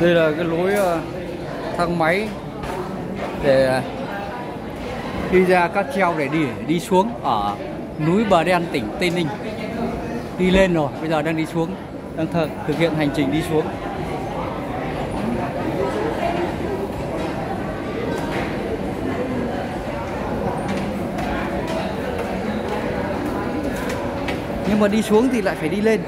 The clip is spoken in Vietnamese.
đây là cái lối ờ, thang máy để ờ, đi ra cáp treo để đi đi xuống ở núi Bà Đen, tỉnh Tây Ninh. Đi lên rồi, bây giờ đang đi xuống, đang th- thực hiện hành trình đi xuống. Nhưng mà đi xuống thì lại phải đi lên.